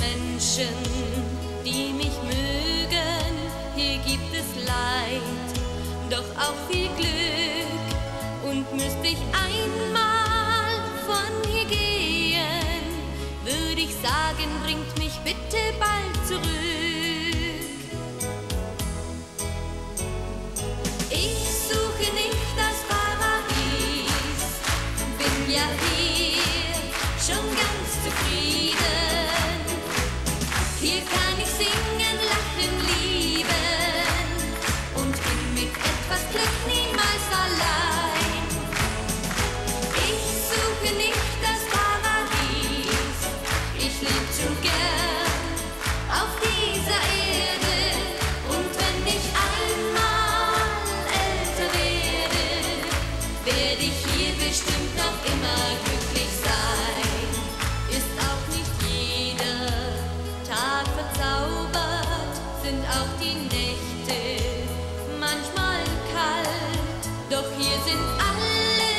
Menschen, die mich mögen, hier gibt es Leid, doch auch viel Glück. Und müsste ich einmal von hier gehen, würde ich sagen, bringt mich bitte bald zurück. Ich suche nicht das Paradies, bin ja hier schon ganz zufrieden. Werde hier bestimmt noch immer glücklich sein. Ist auch nicht jeder Tag verzaubert, sind auch die Nächte manchmal kalt. Doch hier sind alle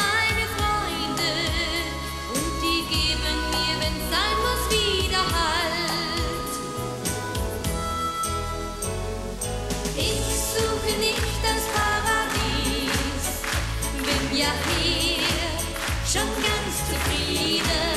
meine Freunde und die geben mir, wenn's sein muss, wieder Halt. Ich suche nicht bin ja hier schon ganz